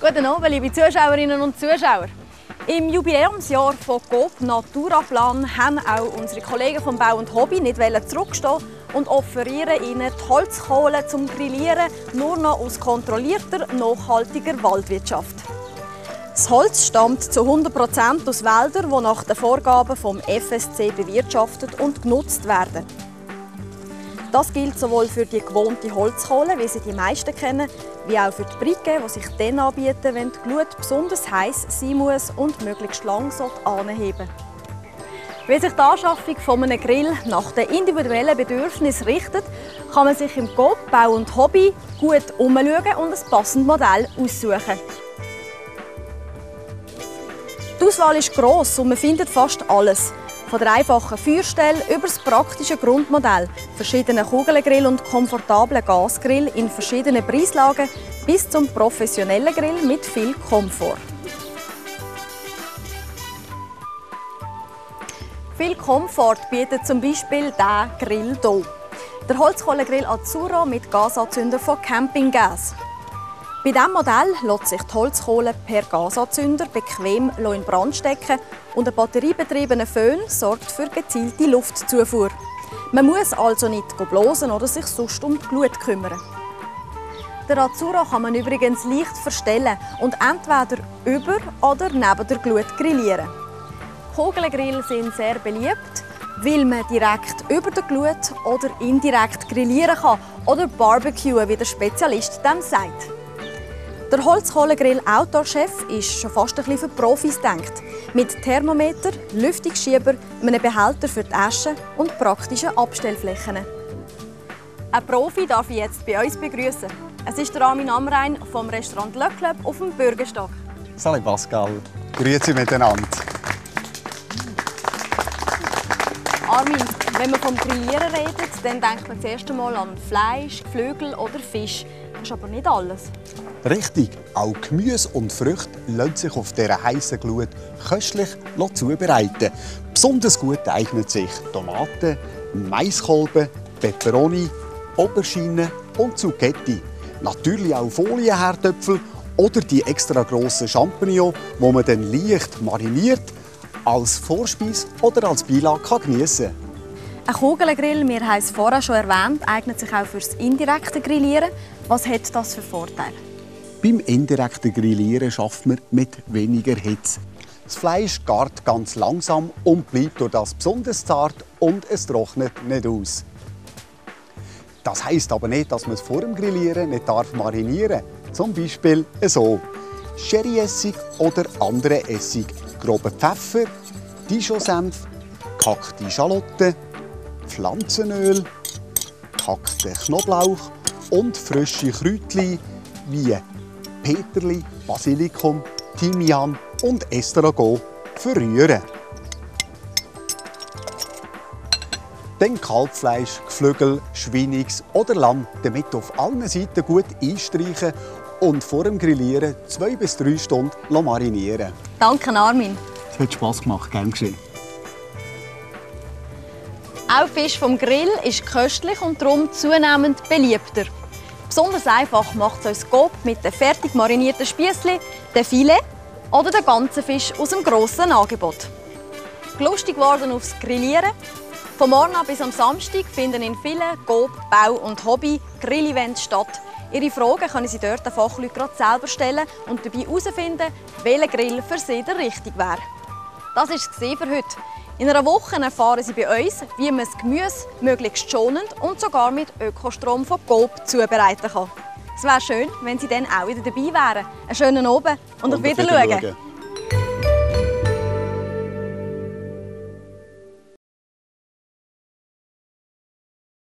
Guten Abend, liebe Zuschauerinnen und Zuschauer. Im Jubiläumsjahr von GOP Naturaplan haben auch unsere Kollegen vom Bau und Hobby nicht zurückstehen und offerieren ihnen die Holzkohle zum Grillieren nur noch aus kontrollierter, nachhaltiger Waldwirtschaft. Das Holz stammt zu 100% aus Wäldern, die nach den Vorgaben vom FSC bewirtschaftet und genutzt werden. Das gilt sowohl für die gewohnte Holzkohle, wie sie die meisten kennen, wie auch für die Brike, die sich dann anbieten, wenn die Glut besonders heiß sein muss und möglichst lang anheben Wie sich die Anschaffung von einem Grill nach den individuellen Bedürfnissen richtet, kann man sich im Coop Bau und Hobby gut umschauen und ein passendes Modell aussuchen. Die Auswahl ist gross und man findet fast alles. Von der einfachen Feuerstelle über das praktische Grundmodell, verschiedene Kugelgrill und komfortablen Gasgrill in verschiedenen Preislagen bis zum professionellen Grill mit viel Komfort. Viel Komfort bietet zum Beispiel der Grill hier. Der Holzkohlegrill Azzurro mit Gasanzünder von Campinggas. Bei diesem Modell lässt sich die Holzkohle per Gasanzünder bequem in Brand stecken und ein batteriebetriebener Föhn sorgt für gezielte Luftzufuhr. Man muss also nicht blosen oder sich sonst um die Glut kümmern. Den Azzurro kann man übrigens leicht verstellen und entweder über oder neben der Glut grillieren. Kugelgrill sind sehr beliebt, weil man direkt über der Glut oder indirekt grillieren kann oder barbecuen, wie der Spezialist dem sagt. Der Holzkohlegrill Outdoor-Chef ist schon fast ein bisschen für Profis gedacht. Mit Thermometer, Lüftungsschieber, einem Behälter für die Asche und praktischen Abstellflächen. Ein Profi darf ich jetzt bei uns begrüßen. Es ist der Armin Amrein vom Restaurant Le Club auf dem Bürgerstock. Salut Pascal, grüezi miteinander. Armin, wenn man vom Grillieren redet, dann denkt man zuerst einmal an Fleisch, Geflügel oder Fisch. Das ist aber nicht alles. Richtig, auch Gemüse und Früchte lassen sich auf dieser heißen Glut köstlich zubereiten. Besonders gut eignen sich Tomaten, Maiskolben, Peperoni, Aubergine und Zucchetti. Natürlich auch Folienherdöpfel oder die extra grossen Champignons, die man dann leicht mariniert, als Vorspeise oder als Beilage geniessen kann. Ein Kugelgrill, wir haben es vorher schon erwähnt, eignet sich auch fürs indirekte Grillieren. Was hat das für Vorteile? Beim indirekten Grillieren schafft man mit weniger Hitze. Das Fleisch gart ganz langsam und bleibt durch das besonders zart und es trocknet nicht aus. Das heißt aber nicht, dass man es vor dem Grillieren nicht darf marinieren darf. Zum Beispiel so. Sherryessig oder andere Essig, groben Pfeffer, Dijon-Senf, gehackte Schalotten, Pflanzenöl, gehackten Knoblauch und frische Kräutchen wie Peterli, Basilikum, Thymian und Estragon verrühren. Dann Kalbfleisch, Geflügel, Schweinix oder Lamm damit auf allen Seiten gut einstreichen und vor dem Grillieren zwei bis drei Stunden marinieren. Danke, Armin. Es hat Spass gemacht, gern geschehen. Auch Fisch vom Grill ist köstlich und darum zunehmend beliebter. Besonders einfach macht es uns Coop mit den fertig marinierten Spießchen, dem Filet oder dem ganzen Fisch aus dem grossen Angebot. Lustig geworden aufs Grillieren. Vom Morgen bis am Samstag finden in vielen Coop, Bau und Hobby Grill-Events statt. Ihre Fragen können Sie dort den Fachleuten gerade selber stellen und dabei herausfinden, welcher Grill für Sie der richtige wäre. Das war es für heute. In einer Woche erfahren Sie bei uns, wie man das Gemüse möglichst schonend und sogar mit Ökostrom von Coop zubereiten kann. Es wäre schön, wenn Sie dann auch wieder dabei wären. Einen schönen Abend und, und auf Wiedersehen.